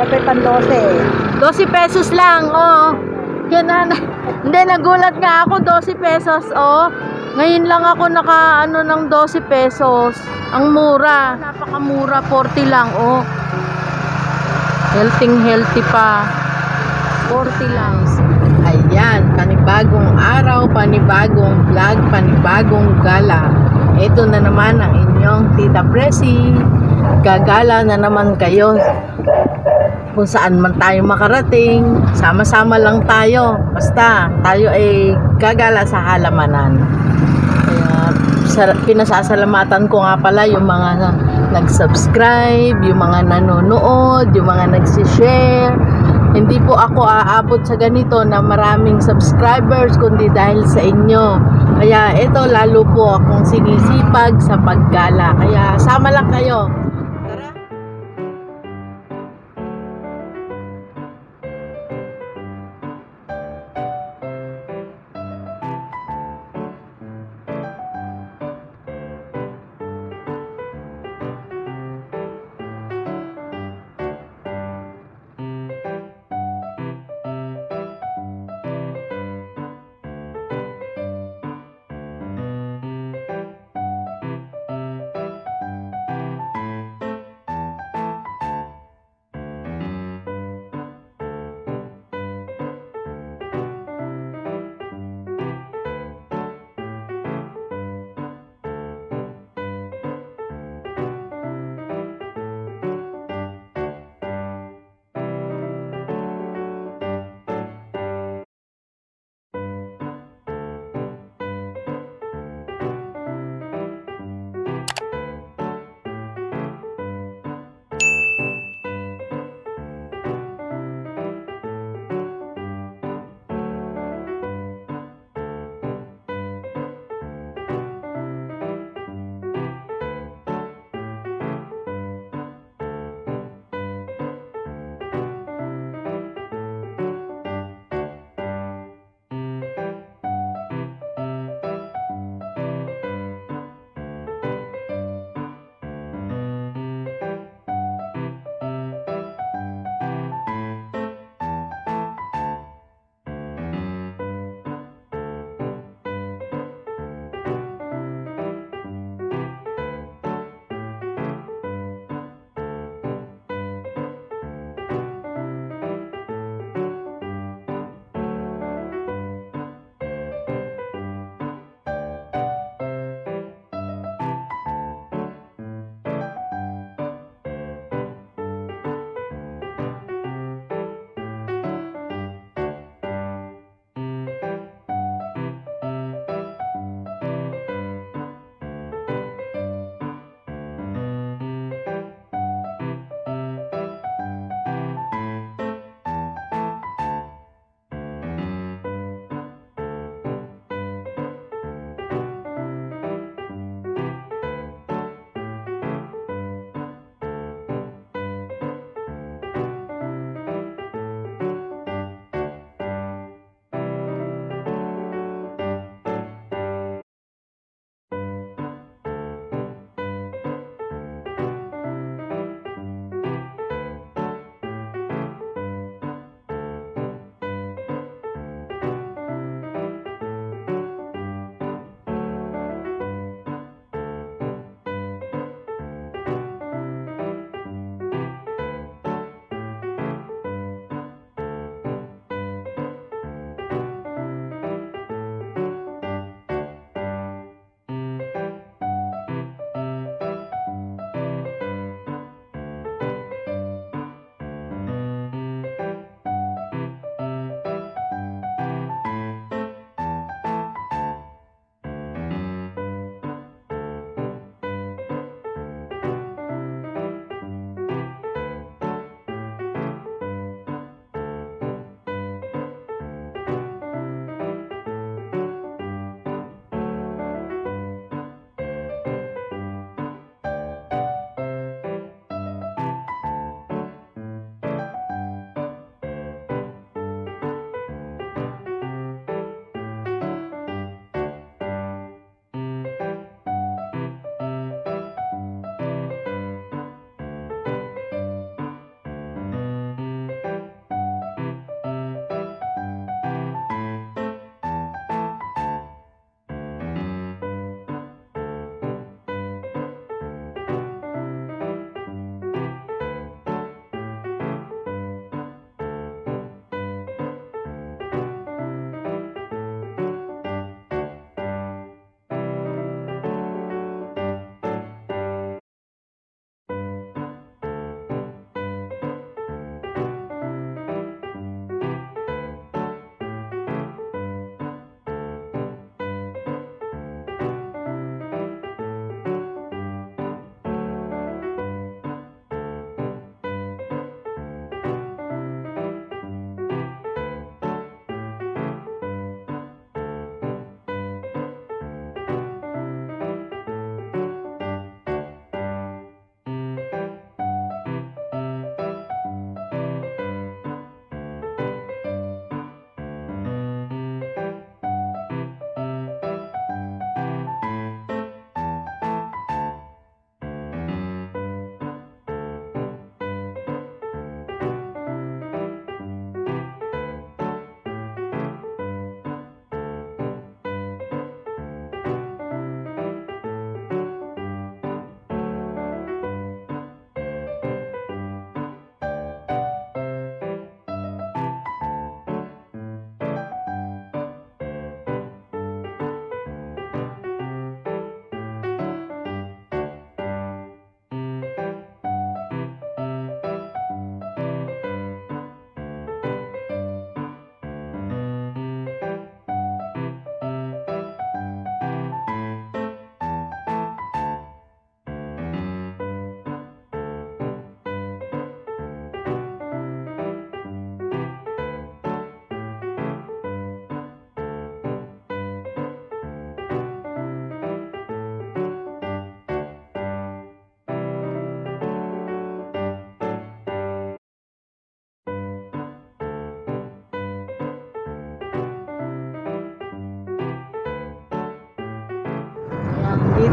Pepe pan 12. 12 pesos lang, oh. Yan na- hindi, nagulat nga ako, 12 pesos, oh. Ngayon lang ako naka, ano, ng 12 pesos. Ang mura. Napakamura, 40 lang, oh. Healthy, healthy pa. 40 lang. Ayan, panibagong araw, panibagong vlog, panibagong gala. Ito na naman ang inyong Tita Presi. Gagala na naman kayo kung saan man tayo makarating, sama-sama lang tayo. Basta tayo ay gagala sa halamanan. Kaya sa, pinasasalamatan ko nga pala yung mga nag-subscribe, yung mga nanonood, yung mga nagsishare. Hindi po ako aabot sa ganito na maraming subscribers kundi dahil sa inyo. Kaya ito lalo po akong sinisipag sa paggala. Kaya sama lang kayo.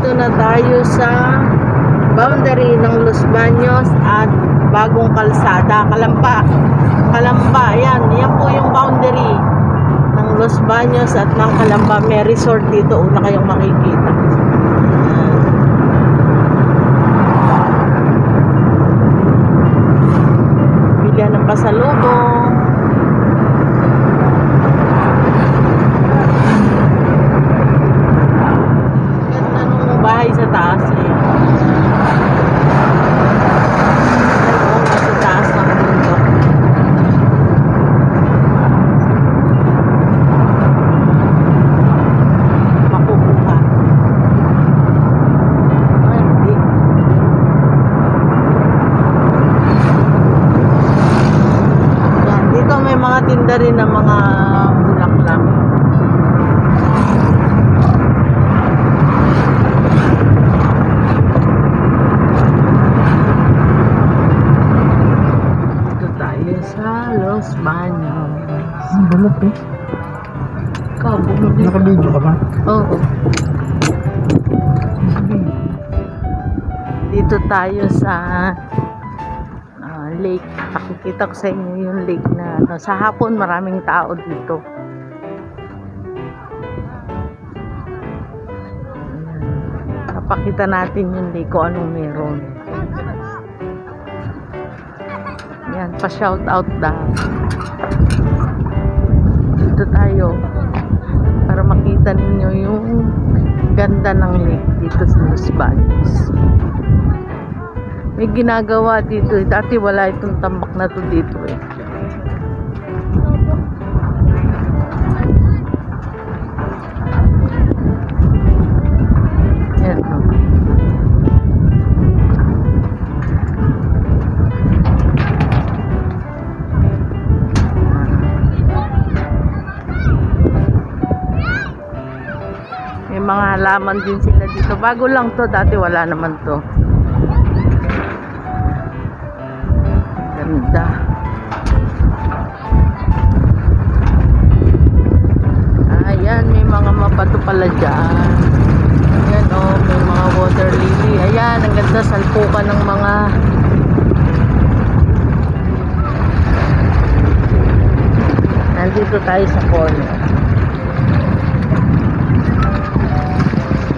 Nandito na tayo sa boundary ng Los Baños at Bagong Kalsada, Kalamba. Kalamba, yan. Yan po yung boundary ng Los Baños at ng Kalamba. May resort dito. Una kayong makikita. Balat eh. Ikaw, bumili ka. Ba? Oo. Dito tayo sa ah, lake. Pakikita ko sa inyo yung lake na ano. Sa hapon maraming tao dito. Papakita natin yung lake kung anong meron. Yan, pa-shout out daw. Dito tayo para makita ninyo yung ganda ng lake dito sa Los Baños. May ginagawa dito. eh. Dati wala itong tambak na to dito eh. Halaman din sila dito. Bago lang to, dati wala naman to. Ganda. Ayan, may mga mabato pala dyan. Ayan oh, may mga water lily. Ayan, ang ganda salpukan ng mga Nandito tayo sa corner.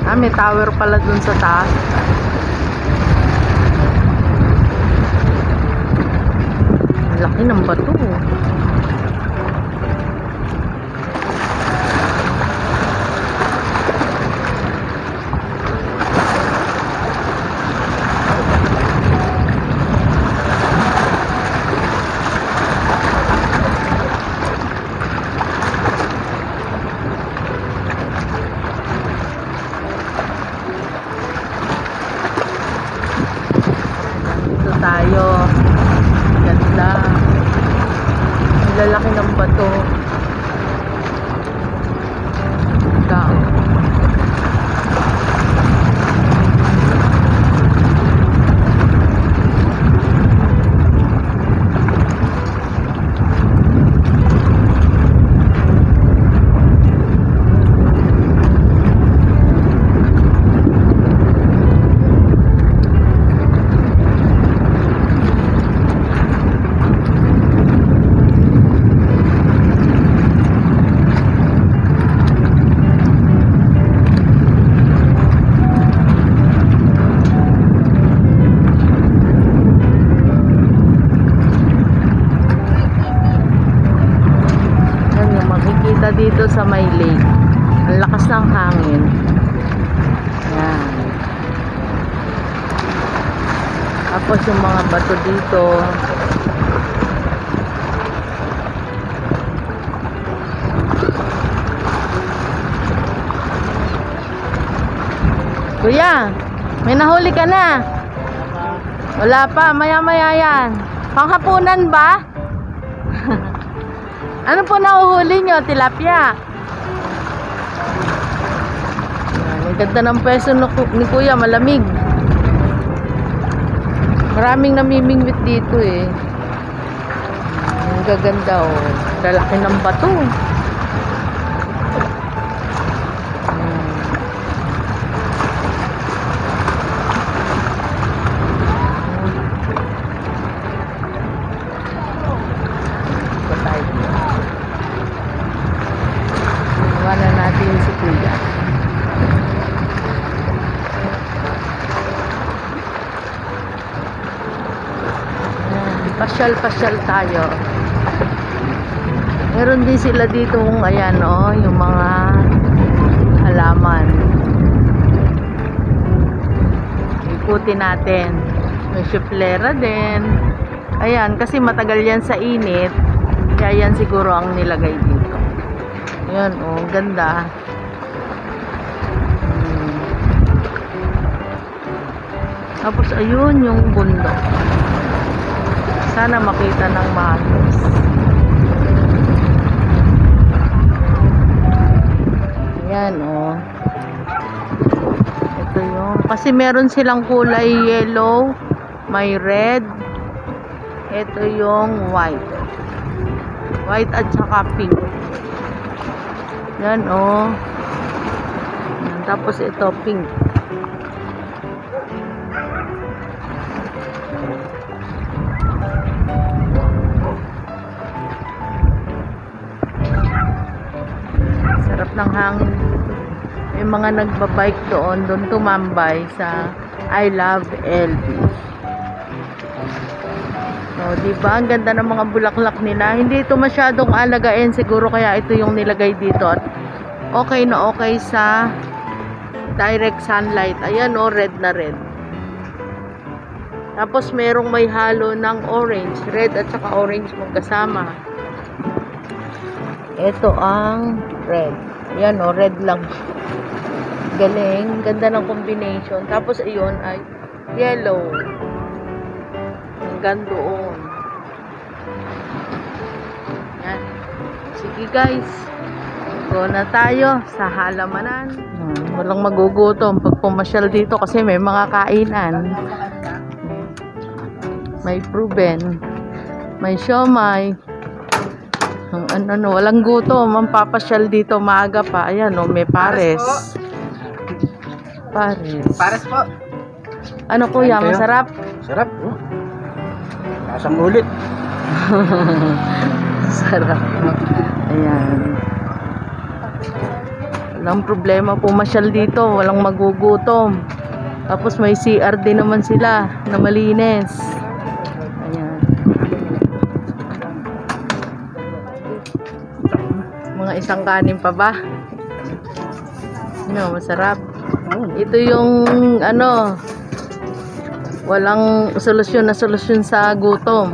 Ah, may tower pala dun sa taas. Laki ng bato. Bato dito. Kuya, may nahuli ka na. Wala pa, maya-maya yan. Panghapunan ba? Ano po nahuhuli nyo? Tilapia. Ang ganda ng peso ni Kuya, malamig. Maraming namimingwit dito eh. Ang gaganda oh. Lalaki ng bato. Hmm. Pasyal-pasyal tayo. Meron din sila dito kung ayan oh, yung mga halaman. Ikutin natin. May syuplera din. Ayan, kasi matagal yan sa init. Kaya yan siguro ang nilagay dito. Ayan, oh, ganda. Tapos, ayun yung bundok. Sana makita ng maayos. Ayan, oh. Ito yung, kasi meron silang kulay yellow, may red, ito yung white. White at saka pink. Yan, oh. Tapos ito, pink. May mga nagbabike doon, doon tumambay sa I Love LB. So, di ba? Ang ganda ng mga bulaklak nila. Hindi ito masyadong alagain siguro kaya ito yung nilagay dito at okay na okay sa direct sunlight. Ayan oh, red na red. Tapos merong may halo ng orange, red at saka orange magkasama. Ito ang red. Ayan oh, red lang. Galing, ganda ng combination. Tapos ayun ay yellow hanggang doon. Yan. Sige guys. Go na tayo sa halamanan. Hmm, walang magugutom pag pumasyal dito kasi may mga kainan. May proven. May siomay. Ang ano, ano, walang gutom. Ang papasyal dito maaga pa. Ayan, oh, may pares. Pares. Pares po. Ano kuya, Kayo? masarap? Sarap. Oh. Kasang ulit. Sarap. Ayan. Walang problema pumasyal dito. Walang magugutom. Tapos may CR din naman sila na malinis. Ayan. Mga isang kanin pa ba? No, masarap. Ito yung ano, walang solusyon na solusyon sa gutom.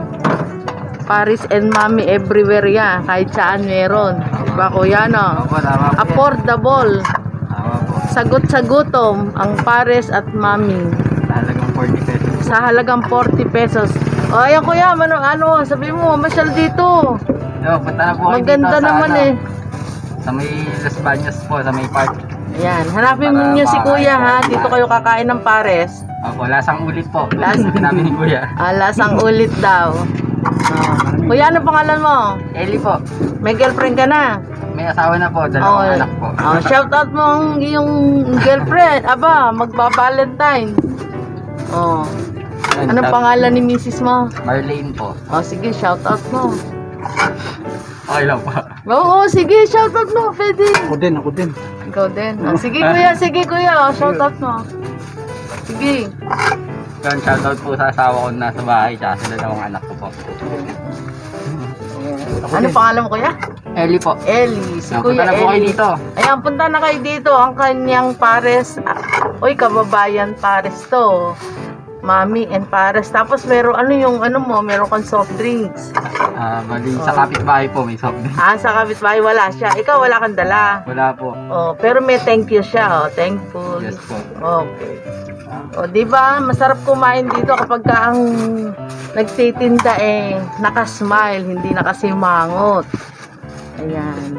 Paris and Mommy everywhere yan. Kahit saan meron. Diba kuya no? Affordable. Sagot sa gutom ang Pares at Mami. Talagang 40 pesos. Sa halagang 40 pesos. O ayan kuya, ano, ano, sabi mo, masyal dito. Yo, punta na po Maganda dito sa, naman ano, eh. Sa may Los Baños po, sa may park. Ayan, hanapin Para niyo si kuya ha. makakain. Dito kayo kakain ng Pares. Opo, lasang ulit po. Las- Sabi namin ni Kuya. Ah, lasang ulit daw. Ah. Kuya, ano pangalan mo? Eli po. May girlfriend ka na? May asawa na po, dalawang anak po. Oh, shout out mo ang iyong girlfriend. Aba, magba-Valentine. Oh. Anong pangalan ni Mrs. mo? Marlene po. Oh, sige, shout out mo. Okay lang po. Oo, sige, shout out mo. Pwede. Ako din, ako din. Ikaw din. Oh, sige, kuya, sige, kuya. Oh, shout out mo. Sige. Yan, shoutout po sa asawa ko na nasa bahay, tsaka sa dalawang anak ko po. Ano pangalan mo, kuya? Eli po. Ellie. Si Yan, Kuya punta na po kayo Ellie. dito. Ayan, punta na kayo dito. Ang kanyang pares. ah, Uy, kababayan pares to. Mami and pares. Tapos meron ano yung ano mo, meron kang soft drinks. Ah, bali, sa Oh. kapitbahay po may soft drink. Ah, sa kapitbahay wala siya. Ikaw wala kang dala. Wala po. Oh, pero may thank you siya, oh. Thankful. Yes po. Okay. O, di ba? Masarap kumain dito kapag ka ang nagtitinda eh nakasmile, hindi nakasimangot. Ayan.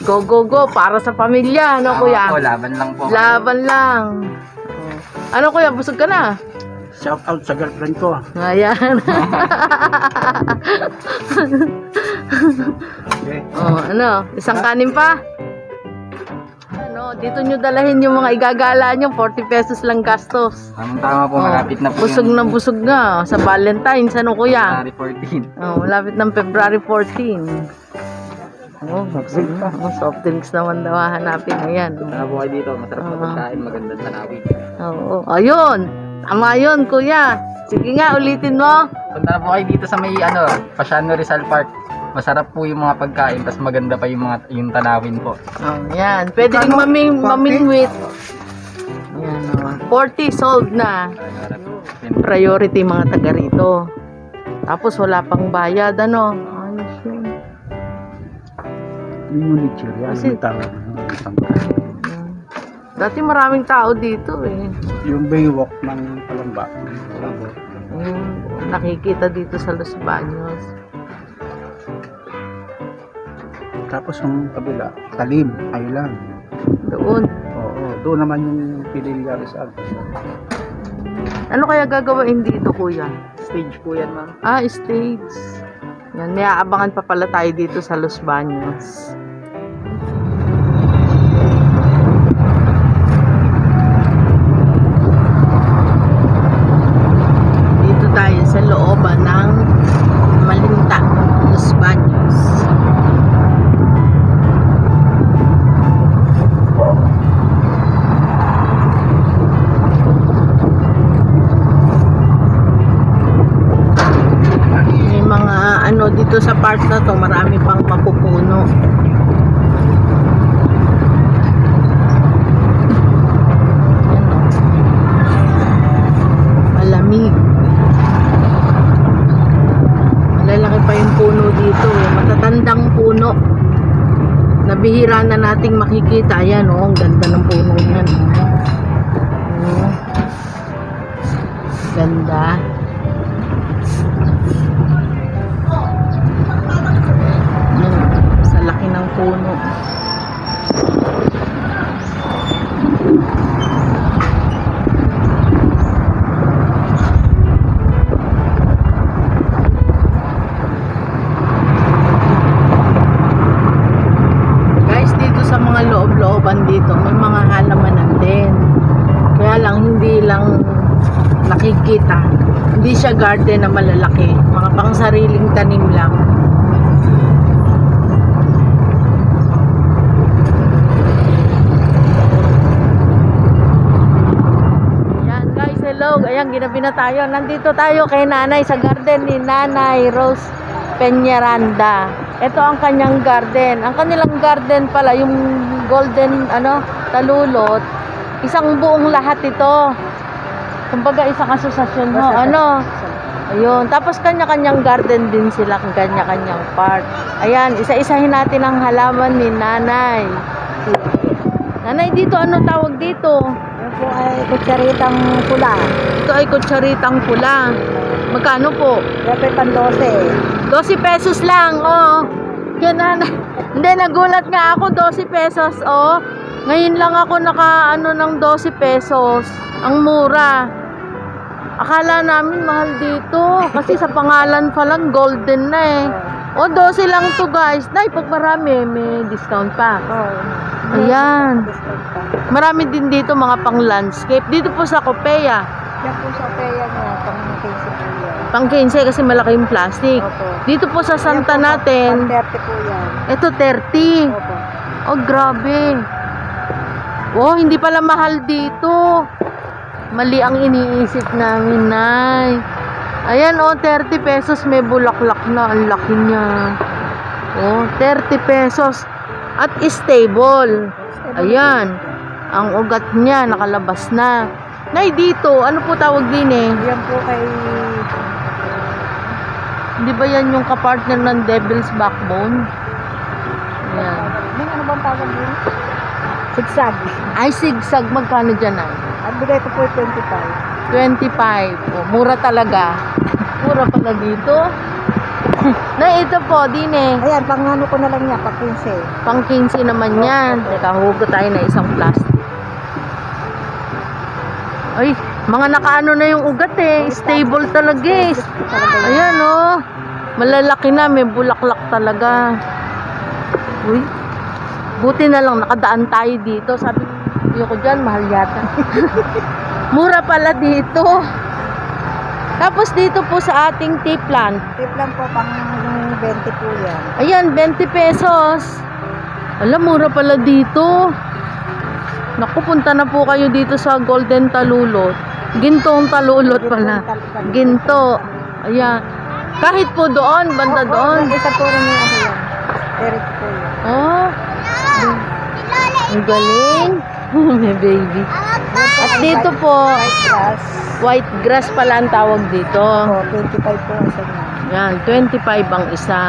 Go, go, go. Para sa pamilya, no, Tama kuya? po, laban lang po. Laban lang. Oh. Ano, kuya? Busog ka na? Shout out sa girlfriend ko. Ayan. Okay. oh, ano? Isang kanin pa? Ano, dito nyo dalahin yung mga igagala nyo. 40 pesos lang gastos. Tamang tama po, Oh, malapit na po Busog na busog na. Sa Valentine's, ano kuya? February 14. Oh, malapit ng February 14. Oh, na. Oh, soft drinks naman daw hahanapin. Punta na po kayo dito, masarap na Ah. pagkain, magandang tanawin. Oo. ayun. Tama yun, kuya. Sige nga, ulitin mo. Punta na po kayo dito sa may ano, Pasiano Rizal Park. Masarap po yung mga pagkain, tapos maganda pa yung mga yung tanawin po. Oh, yan. Pwede rin maming, mamingwit. Yan, oh. 40 sold na. Priority mga taga rito. Tapos wala pang bayad, ano. Ayos yun. Miniature yan. Kasi- tawag. Dati maraming tao dito eh. Yung baywalk ng Palamba. Yung nakikita dito sa Los Baños. Tapos yung kabila, Talim, Island. Doon. Oo, doon naman yung Pililla Rizal. Ano kaya gagawin dito, kuya? Stage po yan, ma'am. Ah, stage. Yan, may aabangan pa pala tayo dito sa Los Baños. Na nating makikita. Ayan garden na malalaki. Mga pang sariling tanim lang. Yan guys, hello. Ayan, ginabi na tayo. Nandito tayo kay nanay sa garden ni Nanay Rose Peñaranda. Ito ang kanyang garden. Ang kanilang garden pala, yung golden ano, talulot, isang buong lahat ito. Kumbaga isang asosasyon mo. Ano? Ayun. Tapos kanya-kanyang garden din sila, kanya-kanyang part. Ayan, isa-isahin natin ang halaman ni Nanay. Nanay, dito ano tawag dito? Po ay kutsaritang pula. Ito ay kutsaritang pula. Magkano po? Ay pan 12. 12 pesos lang, oh. Yan na, hindi, nagulat nga ako, 12 pesos, oh. Ngayon lang ako naka, ano, ng 12 pesos. Ang mura. Akala namin mahal dito. Kasi sa pangalan pa lang, golden na eh. O, 12 lang to guys. Nay, pag marami, may discount pa. Oh. Ayan. Marami din dito mga pang landscape. Dito po sa Copeya. Yan po sa peya niya, pang 15 po yan. Pang 15 kasi malaki yung plastic. Opo. Dito po sa Santa Yan po, natin, Pan 30 po yan. ito 30. Opo. Oh, grabe. Oh, hindi pala mahal dito. Mali ang iniisip namin, Nay. Ayan, oh, 30 pesos may bulaklak na. Ang laki niya. Oh, 30 pesos. At stable. Ayan. Ang ugat niya, nakalabas na. Nay, dito, ano po tawag din eh? Yan po kay... Hindi ba yan yung kapartner ng Devil's Backbone? Ayan. Ano bang tawag yun? Sigsag. Ay, sigsag. Magkano dyan, Nay? Bigay ko po ay 25. 25. Oh, mura talaga. Mura pala dito. na ito po, din eh. Ayan, pang ano ko na lang niya, pang 15. Pang 15 naman yan. Teka, hugot tayo na isang plastic. Ay, mga nakaano na yung ugat eh. Stable talaga eh. Ayan oh. Malalaki na, may bulaklak talaga. Uy. Buti na lang nakadaan tayo dito. Sabi ko dyan, mahal yata. Mura pala dito. Tapos dito po sa ating tea plant. Tip lang po, pang 20 po yan. Ayan, 20 pesos. Alam, mura pala dito. Naku, punta na po kayo dito sa Golden Talulot. Gintong talulot pala. Ginto. Ayan. Kahit po doon, banda Opo, doon. Isa po rin yung ano yan. Eric po yan. Oh. Ang galing. May baby. At dito po, White grass. white grass pala ang tawag dito. Oh, 25 po ang isa. Yan, 25 ang isa.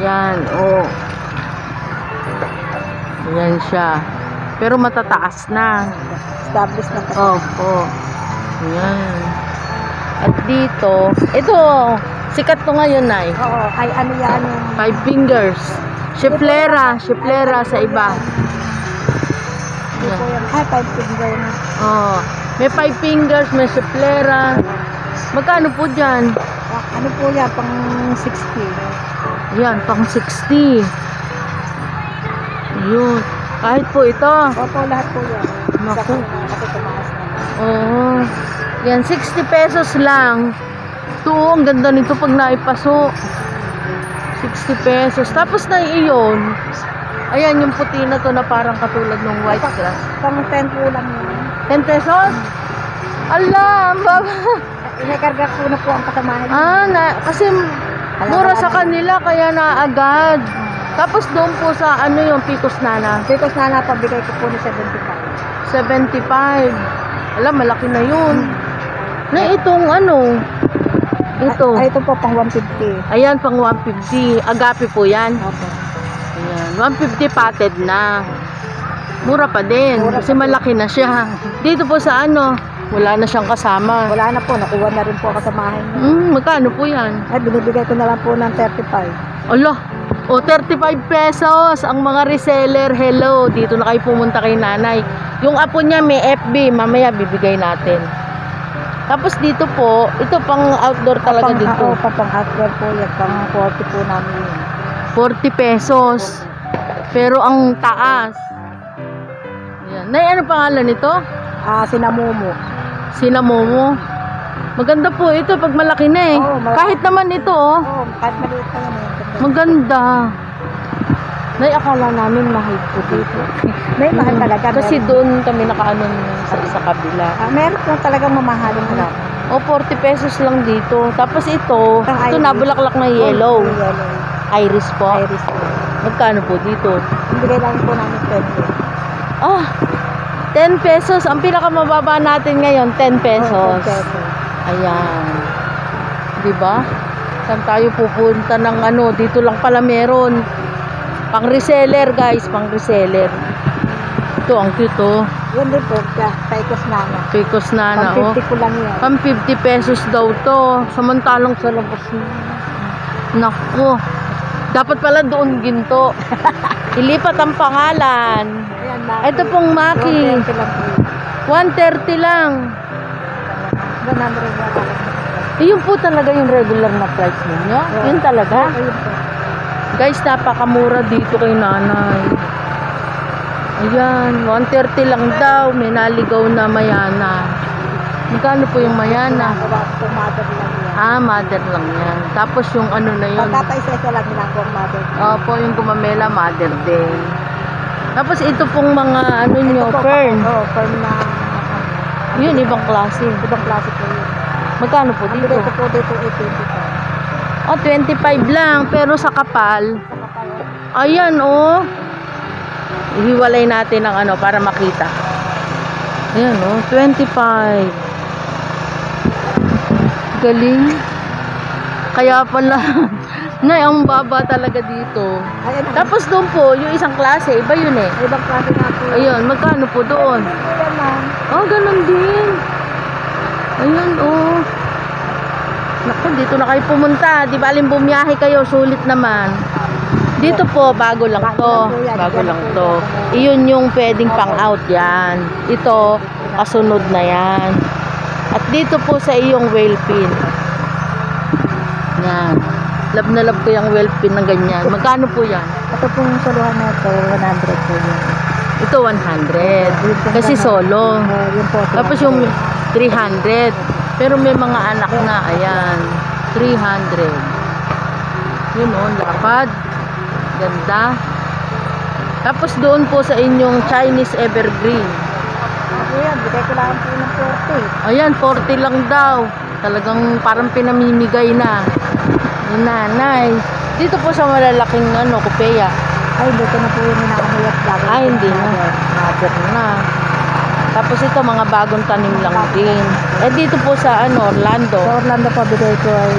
Yan, oh. Yan siya. Pero matataas na. Established na po. Oh, oh. Yan. At dito, ito, sikat to ngayon, Nay. Oo, ay ano yan yung... Five fingers. Shiflera, shiflera sa iba. Hindi po yan. Ay, five finger na. Oh, may five fingers, may shiflera. Magkano po dyan? Ano po yan, pang 60. Yan, pang 60. Yun. Kahit po ito. Opo, lahat po yan. Naku. Kasi tumaas na. Oo. Yan, 60 pesos lang. Ito, ang ganda nito pag naipaso. 60 pesos. Tapos na iyon. Ayan, yung puti na to na parang katulad ng white grass. Pang 10 po lang yan. 10 pesos? Ala, ang baba. Inakarga ko na po ang kasamahan. Ah, na, kasi mura sa kanila kaya na agad. Tapos doon po sa ano yung Picos Nana, Because na napabigay ko po ni 75. 75. Alam, malaki na yun. Na itong ano, ito. Ay, ito po pang 150. Ayan, pang 150. Agapi po yan. Opo. Ayan, 150 patted na. Mura pa din. Mura kasi malaki na siya. Dito po sa ano, wala na siyang kasama. Wala na po, nakuha na rin po ang kasamahan niya. Hmm, magkano po yan? Ay, binibigay ko na lang po ng 35. Ala, o 35 pesos ang mga reseller. Hello, dito na kayo pumunta kay nanay. Yung apo niya may FB, mamaya bibigay natin. Tapos dito po, ito pang outdoor talaga pang, dito. Oo, pa, pang outdoor po yan. Pang 40 po namin. 40 pesos. Pero ang taas. Yan. Nay, ano pangalan nito? Ah, sinamumo. Sinamomo. Maganda po ito pag malaki na eh. Oo, malaki. Kahit naman ito oh. Oo, kahit maliit pa eh. Maganda. Nay, akala namin mahal po dito. May mahal talaga. Kasi meron. doon kami nakaano sa, sa kabila. Ah, meron po talagang mamahalin lang. O, 40 pesos lang dito. Tapos ito, Ang ito nabulaklak na yellow. Oh, yellow. Iris po. Iris po. Magkano po dito? Bigay lang po namin 20. Ah, 10 pesos. Ang pinakamababa natin ngayon, 10 pesos. Oo, 10 pesos. Ayan. 'Di ba? Saan tayo pupunta ng ano? Dito lang pala meron. Pang reseller, guys, pang reseller. Ito ang cute oh. Yun din po, kaya Taikos Nana. Pecos na na Pang oh. 50 ko lang yan. Pang 50 pesos daw to. Samantalang sa labas na. Naku. Dapat pala doon ginto. Ilipat ang pangalan. Ayan na. Ito pong Maki. 120 lang po. 130 lang. 100 na lang. Iyon po talaga yung regular na price ninyo. Oo. Yun talaga. Guys, napakamura dito kay nanay. Ayan, 130 lang daw. May naligaw na mayana. Magkano po yung mayana? Ah, mother lang yan. Tapos yung ano na yun. Pagkata isa-isa lang ginagawa mother. Opo, yung gumamela, mother din. Tapos ito pong mga ano nyo, Ito po, fern. Oo, oh, fern na ano, Yun, ibang klase. ibang klase po yun. Magkano po Ang dito? bigay ko po dito ay 25. Oh, 25 lang. Pero sa kapal, Saka pa yun. Ayan, oh. Ihiwalay natin ang ano para makita. Ayan, oh. 25. Galing. Kaya pala, na ang baba talaga dito. Ayan, ang Tapos doon po, yung isang klase, iba yun eh. ibang klase na po. Ayun, magkano po doon? Oh, ganun din. Ayun, oh. Naku, dito na kayo pumunta. Di ba aling bumiyahe kayo, sulit naman. Dito po, bago lang to. Bago lang to. Iyon yung pwedeng pang out yan. Ito, kasunod na yan. At dito po sa iyong whale pin. Yan. Love na love ko yung whale pin na ganyan. Magkano po yan? Ito pong suluhan na ito, 100 po yun. Ito 100. Kasi solo. Yun po. Tapos yung 300. Pero may mga anak na, ayan. 300. Yun o, lapad. Ganda. Tapos doon po sa inyong Chinese Evergreen. Ako yan, bigay ko lang po ng 40. Ayan, 40 lang daw. Talagang parang pinamimigay na. Ni nanay. Dito po sa malalaking ano, kupeya. Ay, dito na po yung hinakahayat lagi. Ay, hindi na. Mother na. Tapos ito, mga bagong tanim lang din. Eh, dito po sa ano, Orlando. Sa Orlando po, bigay ko ay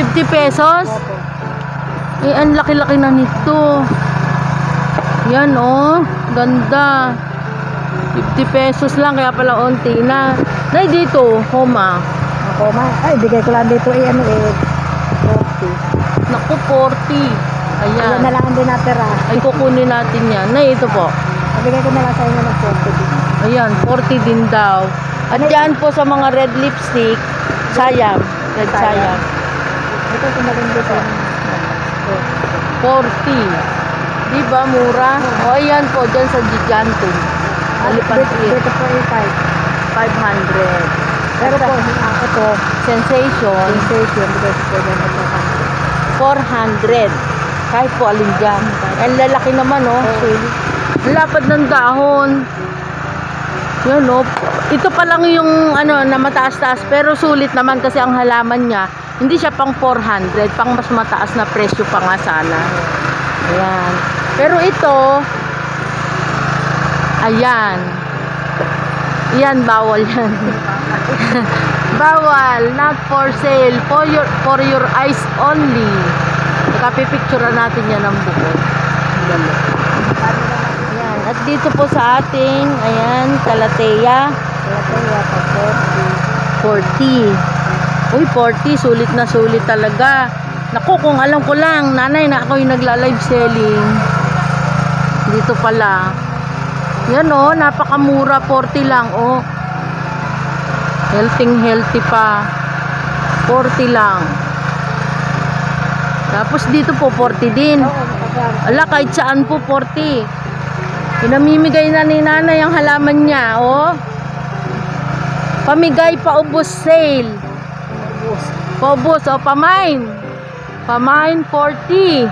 50 pesos? 50. Opo. Eh, ang laki-laki na nito. Yan, oh. Ganda. 50 pesos lang, kaya pala onti na. Nay, dito, homa. Ako, ma. Ay, bigay ko lang dito ay ano eh. 40. Naku, 40. Ayan Ayan. na lang ang dinatira. Ay, kukunin natin yan. Nay, ito po. Bigay ko na lang sa inyo ng 40 din. Ayan, 40 din daw. At yan po sa mga red lipstick, sayang. Red sayang. Ito rin dito. 40. Di ba, mura? O, ayan po, dyan sa Gigantum. Alipan Dito, dito po 5. 500. Pero po, ah, ito, Sensation, sensation, ko po ng 400. Kahit po alin dyan. Ang lalaki naman, oh. Ang lapad ng dahon. Yan, oh. Ito pa lang yung, ano, na mataas-taas. Pero sulit naman kasi ang halaman niya, hindi siya pang 400. Pang mas mataas na presyo pa nga sana. Ayan. Pero ito, ayan. Yan, bawal yan. bawal, not for sale, for your, for your eyes only. Nakapipicturean natin yan ng buko. Ayan. At dito po sa ating, ayan, Calatea, po, yan po, 40. Uy, 40, sulit na sulit talaga. Naku, kung alam ko lang, nanay na ako yung nagla-live selling. Dito pala. Yan oh, napakamura, 40 lang oh. Healthy healthy pa. 40 lang. Tapos dito po 40 din. 40. Oo, magkakaroon. Ala, kahit saan po 40. Pinamimigay na ni nanay ang halaman niya, oh. Pamigay pa ubos sale. Paubos, oh, pamain. Pamain 40.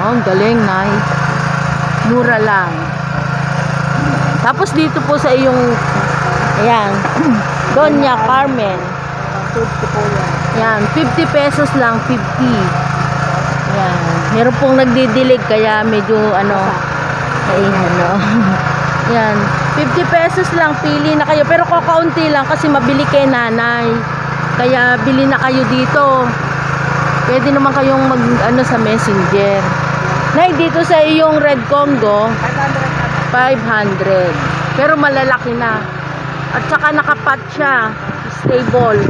Oh, ang galing, nay. Mura lang. Tapos dito po sa iyong, ayan, Doña Carmen. 50 po yan. Yan, 50 pesos lang, 50. Yan. Meron pong nagdidilig kaya medyo ano, ay ano. Yan. 50 pesos lang, pili na kayo. Pero kakaunti lang kasi mabili kay nanay. Kaya bili na kayo dito. Pwede naman kayong mag ano sa messenger. Nay, dito sa iyong Red Congo, 500. Pero malalaki na. At saka nakapat siya. Stable.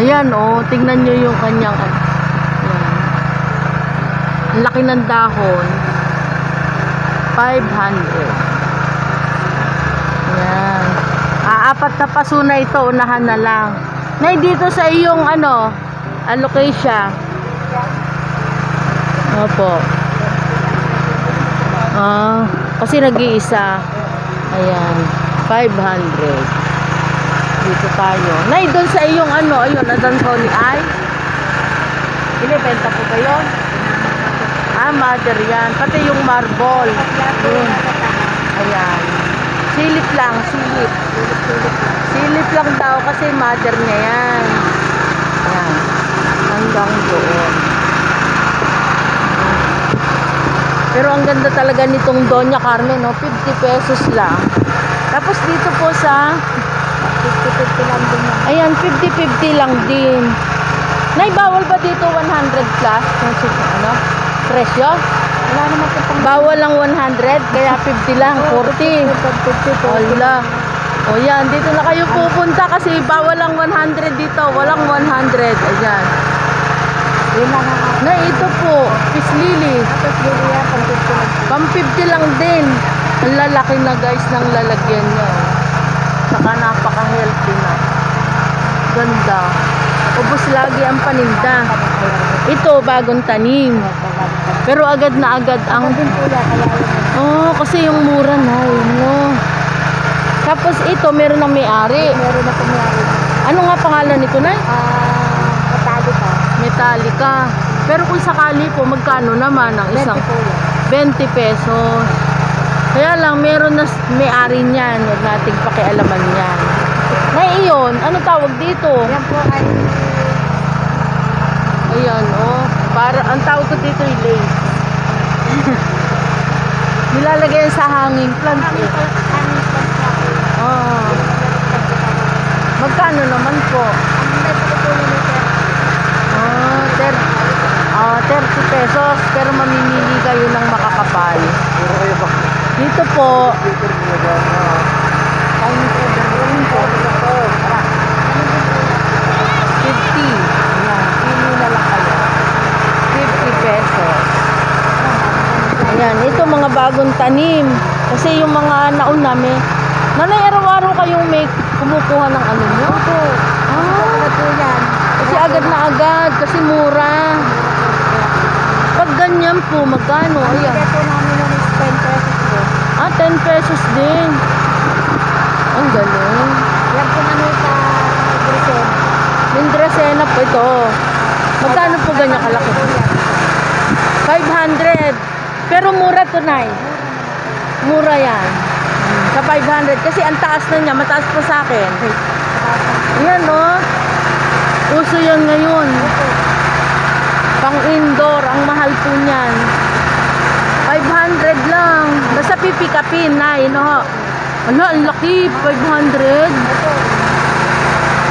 Ayan, oh. Tingnan nyo yung kanyang, ano. Ayan. Laki ng dahon. 500. Ayan. Aapat na paso na ito. Unahan na lang. Nay, dito sa iyong, ano, allocation. Opo. Ah, kasi nag-iisa. Ayan, 500. Dito tayo. Nay, doon sa iyong ano, ayun, nadan ko ni Ay. Binibenta po ba? Ah, mother yan. Pati yung marble. Yun. Ayan. Silip lang, silip. Silip lang daw kasi mother niya yan. Ayan. Hanggang doon. Pero ang ganda talaga nitong Doña Carmen, no? 50 pesos lang. Tapos dito po sa, 50-50 lang din yan. ayan, 50-50 lang din. Nay, bawal ba dito 100 plus? Ano? Presyo? Wala naman po pang Bawal lang 100, kaya 50 lang, 40. 50 po. Wala. O yan, dito na kayo pupunta kasi bawal lang 100 dito. Walang 100. Ayan. Yun lang ang Na ito po, fish lily. Pang 50 lang. Pang 50 lang din. Ang lalaki na guys ng lalagyan niya. Saka napaka-healthy na. Ganda. Ubus lagi ang paninda. Ito, bagong tanim. Pero agad na agad ang... Yun. Oh, kasi yung mura na. No. Tapos ito, meron ng may-ari. Meron na kumiyari. Ano nga pangalan nito na? Ah, katado pa. Metallica. Pero kung sakali po, magkano naman ang 20 isang po yan. 20 pesos. Kaya lang, meron na may-ari niyan. Huwag nating pakialaman yan. Na iyon, ano tawag dito? Yan po ay Ayan, oh. Para, ang tawag ko dito ay lace. Nilalagay sa hanging plant eh. Oh. Magkano naman po? Ter oh, 30 pesos. Pero mamimili kayo ng makakapal. Dito po. Ayan, pili na lang kayo. 50 pesos. Ayan, ito mga bagong tanim. Kasi yung mga nauna may, nanay araw-araw kayong may kumukuha ng ano nyo? Opo. Ah, kasi agad na agad, kasi mura. Ganyan po, magkano? Ayan. Ito namin ng 10 pesos po. Ah, 10 pesos din. Ang galing. Yan po namin sa Grisel. Mindresena po ito. Magkano po ganyan kalaki? 500. Pero mura to, Nay. Mura yan. Sa 500. Kasi ang taas na niya. Mataas pa sa akin. Ayan, no? Uso yan ngayon. Pang indoor. Ang mahal po niyan. 500 lang. Basta pipikapin, Nay, no? Ala, ang laki. 500.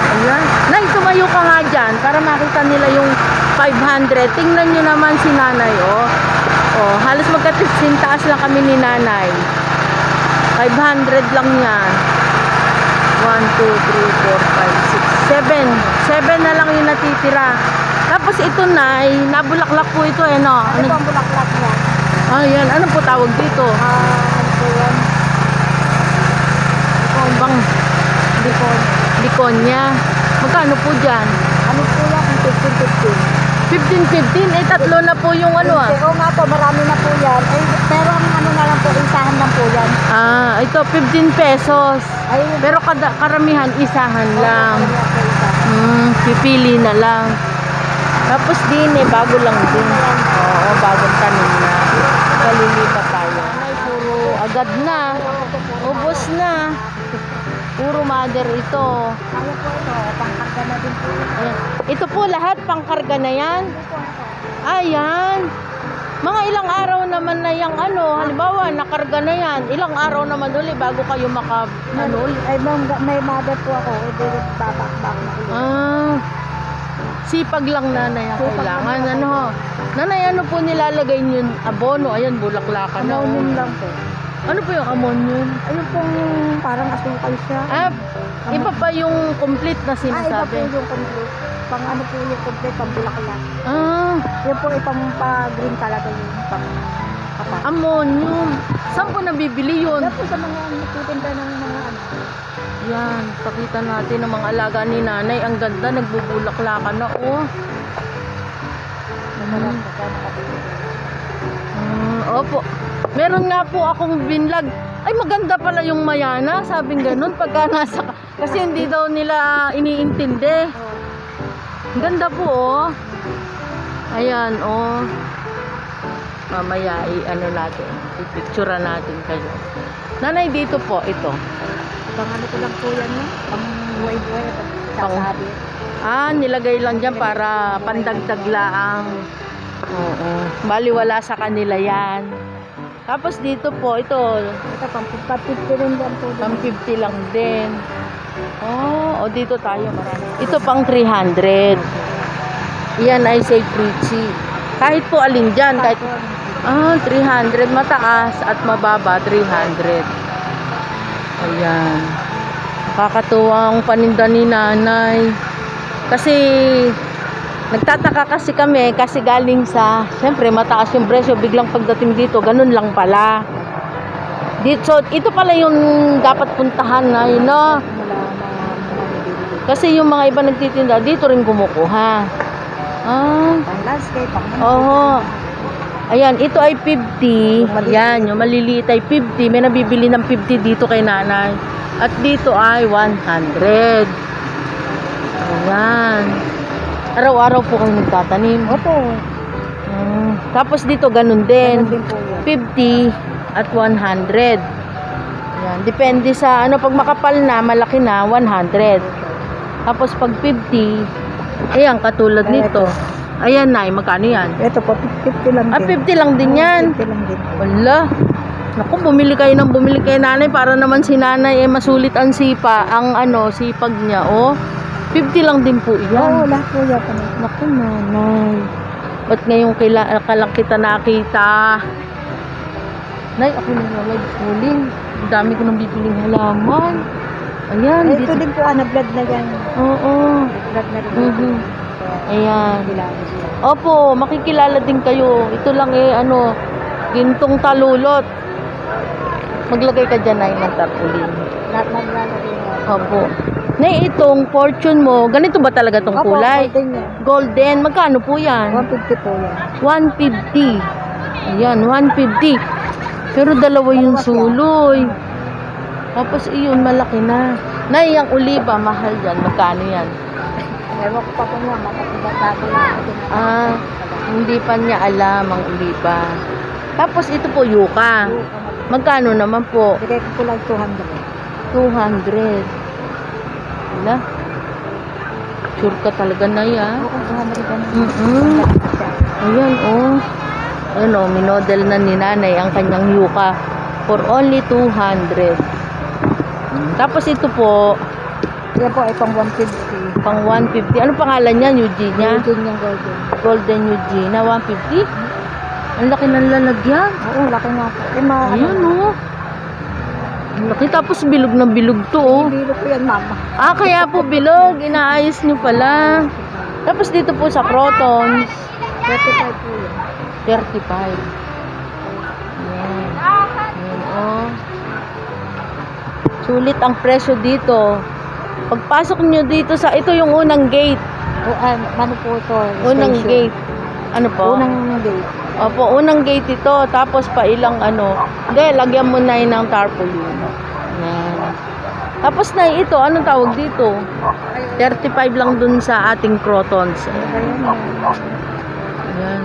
Ayan. Nay, tumayo ka nga dyan para makita nila yung 500. Tingnan nyo naman si nanay, oh. Oh, halos magka-15 taas lang kami ni nanay. 500 lang yan. 1, 2, 3, 4, 5, 6, 7. 7 na lang yung natitira. Tapos ito, Nay, nabulaklak po ito, eh, no? Ano po ang bulaklak niya? Ah, yan. Ano po tawag dito? Ah, ano po yan? Ano bang Bicol. Bikonya? Magkano po dyan? Ano po yan? 15-15. 15-15? Eh, tatlo na po yung ano ah. Oo nga po, marami na po yan. Eh, pero ang ano na lang po, isahan lang po yan. Ah, ito 15 pesos. Ay, Pero kada, karamihan isahan lang. Ano yan po isa? Hmm, pipili na lang. Tapos din eh, bago lang din. Oo, bagong tanim na. Kalilipat tayo. Ay, puro agad na. Ubos na. Puro mother ito. Ano po ito? Pangkarga na din po. Ayan. Ito po lahat pangkarga na yan. Ayan. Mga ilang araw naman na yung ano, halimbawa nakarga na yan, ilang araw naman uli bago kayo maka, ano. Ay, may, may mother po ako. Hindi babak-bak na ulit. Ah, sipag lang nanay ang Sipag kailangan. lang. Ano ho? Nanay, ano po nilalagay niyo? Abono, ayan, bulaklakan na. Ammonium lang po. Ano po yung ammonium? Ayun pong parang asukal siya. Ah, iba pa yung complete na Ah, iba po sinasabi. yung complete. Pang ano po yung complete, pang bulaklak. Ah, Yan po ipang pa-green talaga yung pang kapa. ammonium. Saan po nabibili yun? Yan po sa mga nagtitinda ng mga ano. Yan, pakita natin ang mga alaga ni nanay. Ang ganda, nagbubulaklakan na, oh. Ano lang po kaya nakabili. Mm, opo. Meron nga po akong binlag. Ay, maganda pala yung mayana. Sabing ganun pagka nasa... ka- Kasi hindi daw nila iniintindi. Ang ganda po, oh. Ayan, oh. Mamaya, i-ano natin. I-picture natin kayo. Nanay, dito po, ito. Pang ano ko lang po yan, no? Pang buhay-buhay. Pang- Sasabi. Ah, nilagay lang dyan para pandagdag laang. Oo. Baliwala sa kanila yan. Tapos dito po, ito, Ito, pang 50 rin lang po. pang 50 lang din. Oh, o dito tayo marami. Ito pang 300. Yan ay say Fruitsy. Kahit po alin dyan, kahit ah, 300 mataas at mababa 300. Ayan. Nakakatuwang paninda ni nanay. Kasi nagtataka kasi kami kasi galing sa syempre mataas yung presyo biglang pagdating dito ganun lang pala. Dito, so, ito pala yung dapat puntahan na yun, no? Kasi yung mga iba nagtitinda, dito rin kumukuha. Ah, Pang landscape, pang oo. Ayan, ito ay 50. Yan, yung maliliit ay 50. May nabibili ng 50 dito kay nanay. At dito ay 100. Ayan. Araw-araw po kayo nagtatanim. Opo. Mm. Tapos dito ganun din. Ganun din po yan. 50. at 100. Yan. Depende sa ano, pag makapal na, malaki na, 100. Tapos pag 50, ayan, katulad nito. Ayan na, magkano yan? Ito po, 50 lang Ah, din. 50 lang din yan. 50 lang din. Wala. Naku, bumili kayo ng bumili kay nanay para naman si nanay eh masulit ang sipa, ang ano, sipag niya, oh. 50 lang din po Oo, yan. lahat po yan. Naku, nanay. Ba't ngayon kaila, ka lang kita nakita? Nay, ako na nga huling. Ang dami ko nang bibiling halaman. Ayan, ito dito. din po, ano, blood na yan. Oo. Blood na rin. Mhm. Ayan. Opo, makikilala din kayo. Ito lang eh, ano, gintong talulot. Maglagay ka dyan ay ng tarpaulin. Lahat naglalagay na. Opo. Nay, itong fortune mo, ganito ba talaga tong Opo, kulay? golden yan. Golden, magkano po yan? 150 po yan. 150. Ayan, 150. Pero dalawa yung Dalawa siya. suloy. Tapos iyon, malaki na. Nay, yung oliba, mahal yan. Magkano yan? Ewan ko pa po nga, makapagbago na. Ah, hindi pa niya alam ang oliba. Tapos ito po, yuka. Magkano naman po? Bigay ko po lang 200. 200. Wala. Sure ka talaga na yan. Oo, kung 200 ka na. Mm-mm. Ayan, oh. Ayan, oh, minodel na ni nanay ang kanyang yuka for only 200. Tapos ito po, Yan po ay pang 150. Pang 150. Ano pangalan niya? Eugenia? Golden yung golden. Golden Eugenia, 150? Ang laki ng lalagyan. Oo, laki nga po. Eh, ma, Ayan, oh. Ang laki. Tapos bilog na bilog to, oh. Bilo po yan, mama. Ah, kaya po bilog. Inaayos nyo pala. Tapos dito po sa Crotons, 35 po yan. 35. Ayan. Ayan, oh. Sulit ang presyo dito. Pagpasok nyo dito sa, ito yung unang gate. O, ano po ito? Unang Station. gate. Ano po? Unang gate. Opo, unang gate ito. Tapos pa ilang ano. Hindi, lagyan mo na yun ng tarpaulin. Ayan. Tapos na ito, anong tawag dito? 35 lang dun sa ating crotons. Ayan.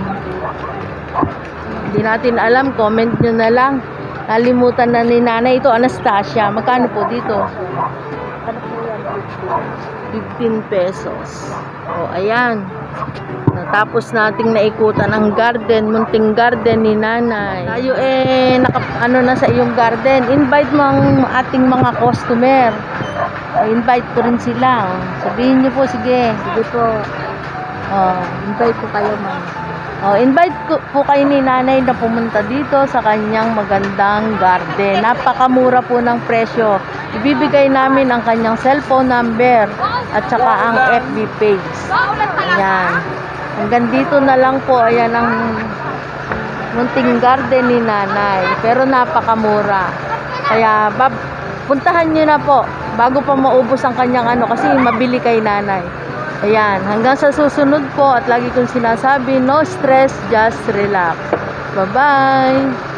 Hindi natin alam, comment nyo na lang. Nalimutan na ni nanay ito, Anastasia. Magkano po dito? Ano po yan? 15 pesos. O, ayan. Natapos nating naikutan ang garden, munting garden ni nanay. Tayo eh, naka, ano na sa iyong garden. Invite mo ang ating mga customer. O, invite ko rin sila. O, sabihin niyo po, sige. Sige po. O, Invite po kayo, ma'am. Oh, invite ko po kayo ni nanay na pumunta dito sa kanyang magandang garden. Napakamura po ng presyo. Ibibigay namin ang kanyang cellphone number at saka ang FB page. Ayan. Hanggang dito na lang po. Ayan ang munting garden ni nanay. Pero napakamura. Kaya bab, puntahan nyo na po bago pa maubos ang kanyang ano kasi mabili kay nanay. Ayan, hanggang sa susunod po at lagi kong sinasabi, no stress, just relax. Bye-bye!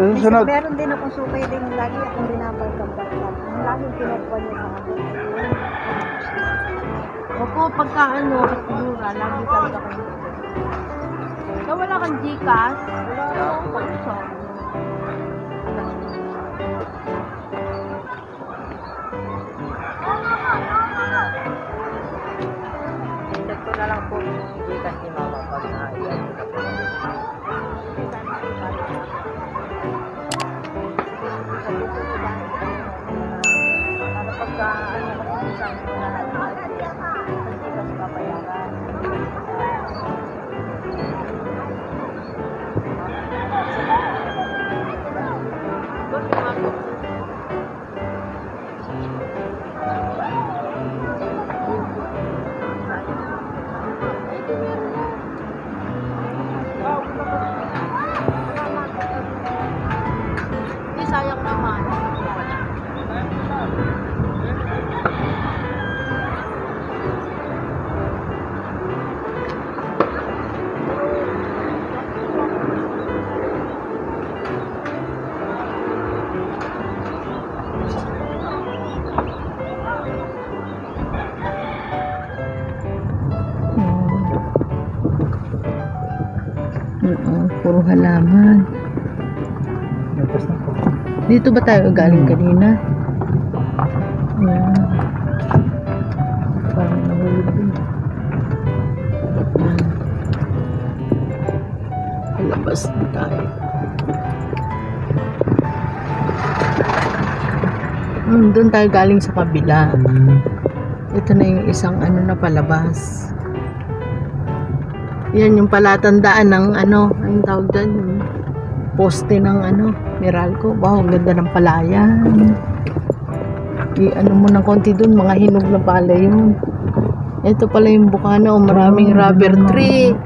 Susunod. Meron din akong sukay din lagi akong binabagambag. Ang laging kinukuha niya sa akin. Opo, pagka ano, mura, lagi talaga kayo. So, wala kang Gcash? Wala akong Check ko na lang po puro halaman. Tapos na po. Dito ba tayo galing kanina? Ayan. Parang nahulog din. Ayan. Palabas na tayo. Hmm, doon tayo galing sa kabila. Ito na yung isang ano na palabas. Yan yung palatandaan ng ano, anong tawag dyan? Yung poste ng ano, Meralco. Wow, ang ganda ng palayan. I, ano mo ng konti dun, mga hinog na pala yun. Ito pala yung bukana, oh, maraming rubber tree.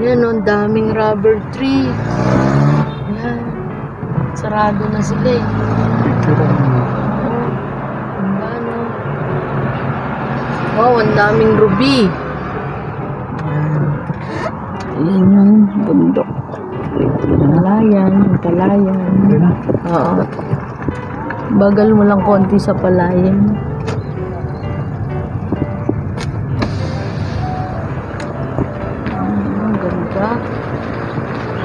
Yan, oh, ang daming rubber tree. Yan. Sarado na sila eh. Ang. Wow, ang daming ruby. Yan yung bundok. Palayan, palayan. Oo. Bagal mo lang konti sa palayan. Ah, ganda.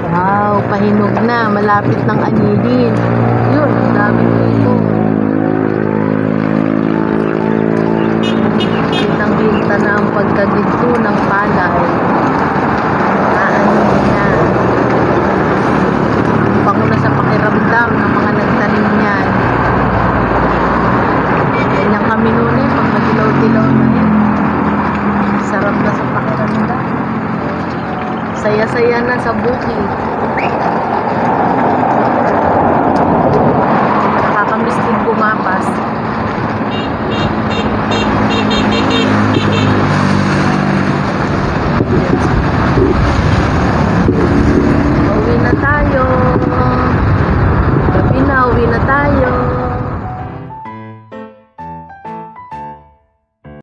Wow, pahinog na. Malapit ng anilin. Yun, ang daming dito. забудь